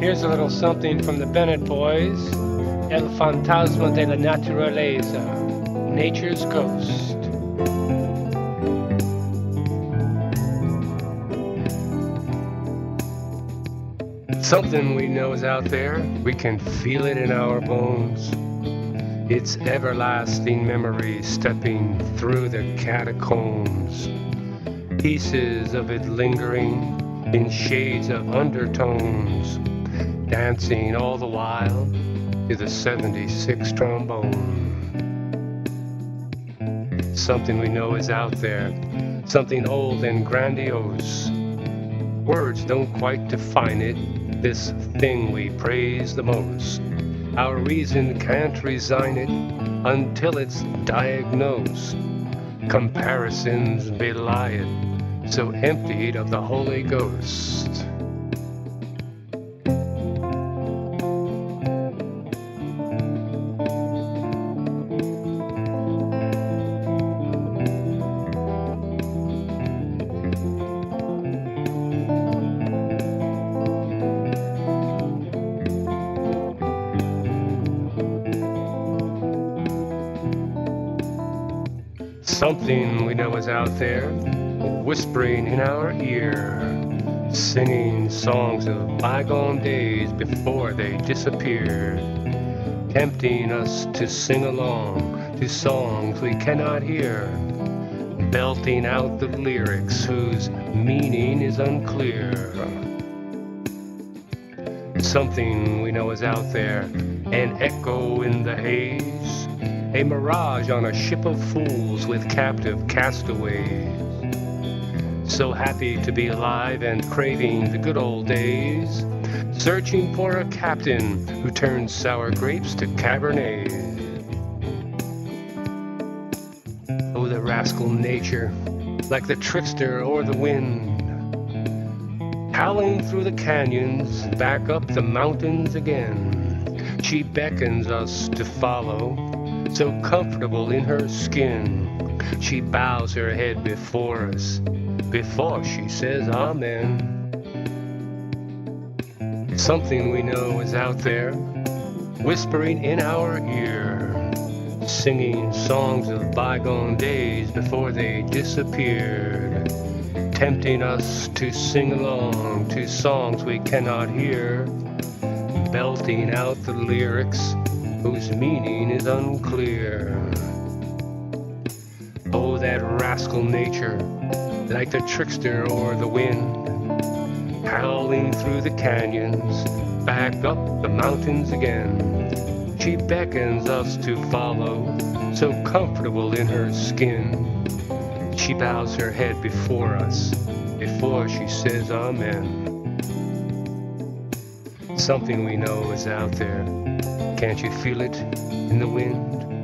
Here's a little something from the Bennett Boys El Fantasma de la Naturaleza, Nature's Ghost. Something we know is out there, we can feel it in our bones. It's everlasting memory stepping through the catacombs. Pieces of it lingering in shades of undertones, dancing all the while to the 76 trombone. Something we know is out there, something old and grandiose. Words don't quite define it, this thing we praise the most. Our reason can't resign it until it's diagnosed. Comparisons belie it so emptied of the Holy Ghost. Something we know is out there whispering in our ear, singing songs of bygone days before they disappeared, tempting us to sing along to songs we cannot hear, belting out the lyrics whose meaning is unclear. Something we know is out there, an echo in the haze, a mirage on a ship of fools with captive castaways so happy to be alive and craving the good old days, searching for a captain who turns sour grapes to Cabernet. Oh, the rascal nature, like the trickster or the wind, howling through the canyons, back up the mountains again. She beckons us to follow, so comfortable in her skin. She bows her head before us before she says Amen. Something we know is out there, whispering in our ear, singing songs of bygone days before they disappeared, tempting us to sing along to songs we cannot hear, belting out the lyrics whose meaning is unclear. Oh, that rascal nature like the trickster or the wind, howling through the canyons, back up the mountains again. She beckons us to follow, so comfortable in her skin. She bows her head before us, before she says Amen. Something we know is out there. Can't you feel it in the wind?